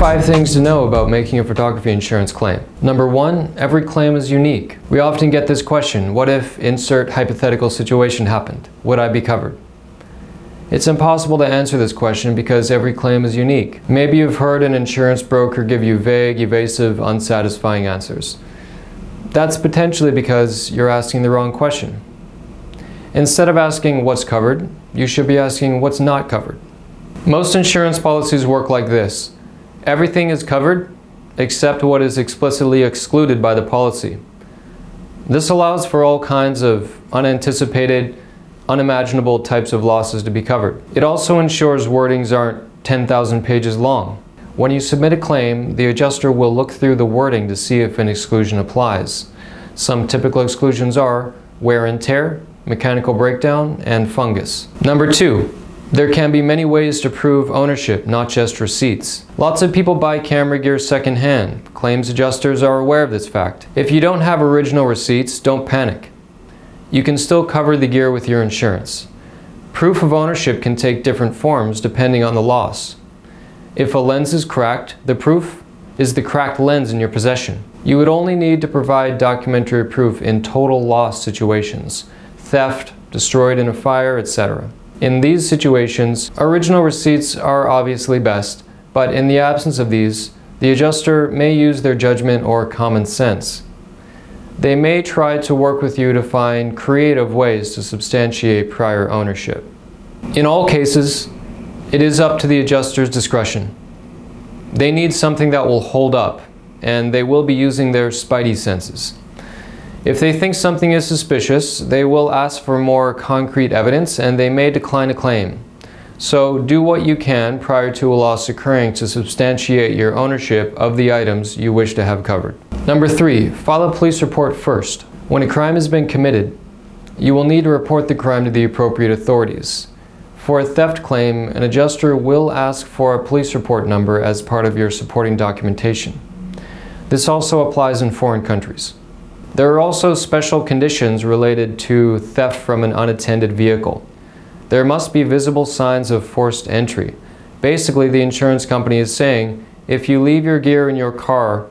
five things to know about making a photography insurance claim. Number one, every claim is unique. We often get this question, what if insert hypothetical situation happened? Would I be covered? It's impossible to answer this question because every claim is unique. Maybe you've heard an insurance broker give you vague, evasive, unsatisfying answers. That's potentially because you're asking the wrong question. Instead of asking what's covered, you should be asking what's not covered. Most insurance policies work like this. Everything is covered except what is explicitly excluded by the policy. This allows for all kinds of unanticipated, unimaginable types of losses to be covered. It also ensures wordings aren't 10,000 pages long. When you submit a claim, the adjuster will look through the wording to see if an exclusion applies. Some typical exclusions are wear and tear, mechanical breakdown, and fungus. Number two, there can be many ways to prove ownership, not just receipts. Lots of people buy camera gear secondhand. Claims adjusters are aware of this fact. If you don't have original receipts, don't panic you can still cover the gear with your insurance. Proof of ownership can take different forms depending on the loss. If a lens is cracked, the proof is the cracked lens in your possession. You would only need to provide documentary proof in total loss situations, theft, destroyed in a fire, etc. In these situations, original receipts are obviously best, but in the absence of these, the adjuster may use their judgment or common sense. They may try to work with you to find creative ways to substantiate prior ownership. In all cases, it is up to the adjuster's discretion. They need something that will hold up, and they will be using their spidey senses. If they think something is suspicious, they will ask for more concrete evidence and they may decline a claim. So do what you can prior to a loss occurring to substantiate your ownership of the items you wish to have covered. Number three, file a police report first. When a crime has been committed, you will need to report the crime to the appropriate authorities. For a theft claim, an adjuster will ask for a police report number as part of your supporting documentation. This also applies in foreign countries. There are also special conditions related to theft from an unattended vehicle. There must be visible signs of forced entry. Basically, the insurance company is saying, if you leave your gear in your car,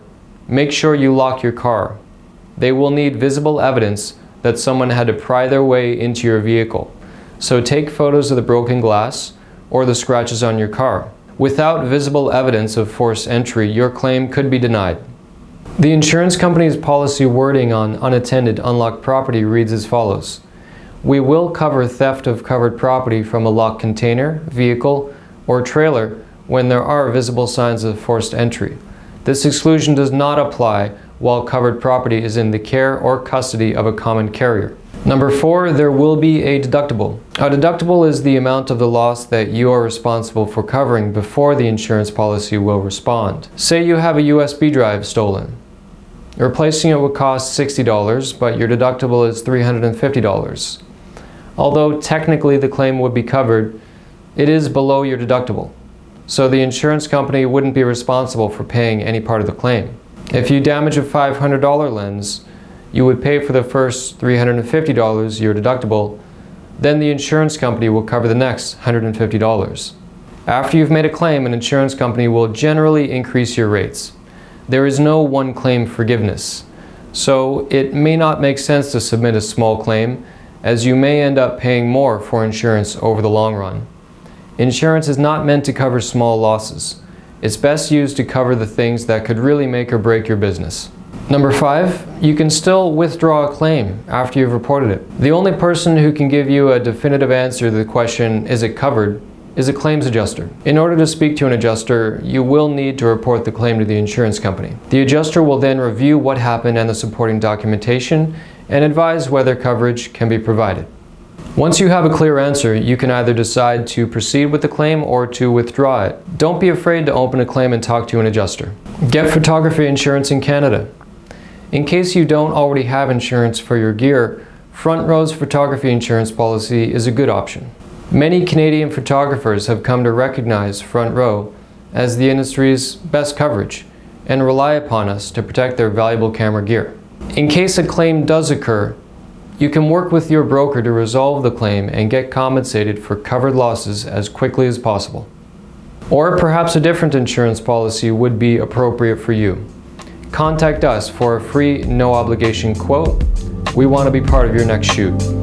make sure you lock your car. They will need visible evidence that someone had to pry their way into your vehicle. So take photos of the broken glass or the scratches on your car. Without visible evidence of forced entry, your claim could be denied. The insurance company's policy wording on unattended unlocked property reads as follows. We will cover theft of covered property from a locked container, vehicle, or trailer when there are visible signs of forced entry. This exclusion does not apply while covered property is in the care or custody of a common carrier. Number four, there will be a deductible. A deductible is the amount of the loss that you are responsible for covering before the insurance policy will respond. Say you have a USB drive stolen. Replacing it would cost $60, but your deductible is $350. Although technically the claim would be covered, it is below your deductible. So the insurance company wouldn't be responsible for paying any part of the claim. If you damage a $500 lens, you would pay for the first $350 your deductible, then the insurance company will cover the next $150. After you've made a claim, an insurance company will generally increase your rates. There is no one claim forgiveness. So it may not make sense to submit a small claim as you may end up paying more for insurance over the long run. Insurance is not meant to cover small losses. It's best used to cover the things that could really make or break your business. Number five, you can still withdraw a claim after you've reported it. The only person who can give you a definitive answer to the question, is it covered, is a claims adjuster. In order to speak to an adjuster, you will need to report the claim to the insurance company. The adjuster will then review what happened and the supporting documentation and advise whether coverage can be provided. Once you have a clear answer, you can either decide to proceed with the claim or to withdraw it. Don't be afraid to open a claim and talk to an adjuster. Get photography insurance in Canada. In case you don't already have insurance for your gear, Front Row's photography insurance policy is a good option. Many Canadian photographers have come to recognize Front Row as the industry's best coverage and rely upon us to protect their valuable camera gear. In case a claim does occur, you can work with your broker to resolve the claim and get compensated for covered losses as quickly as possible. Or perhaps a different insurance policy would be appropriate for you. Contact us for a free, no obligation quote. We want to be part of your next shoot.